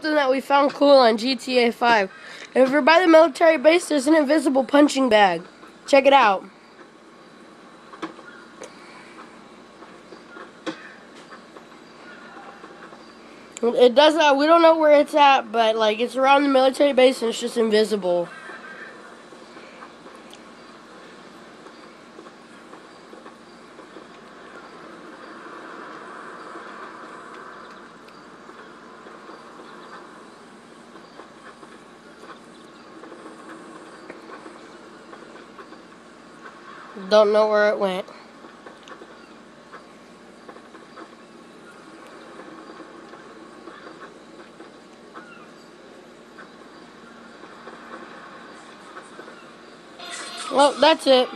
something that we found cool on GTA 5. If you're by the military base, there's an invisible punching bag. Check it out. It does not, we don't know where it's at, but like it's around the military base and it's just invisible. Don't know where it went. Well, that's it.